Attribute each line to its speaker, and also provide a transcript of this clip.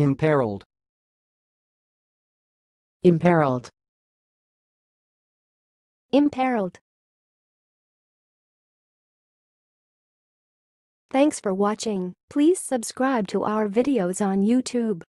Speaker 1: Imperiled.
Speaker 2: imperiled,
Speaker 3: Imperiled. Thanks for watching. Please subscribe to our videos on YouTube.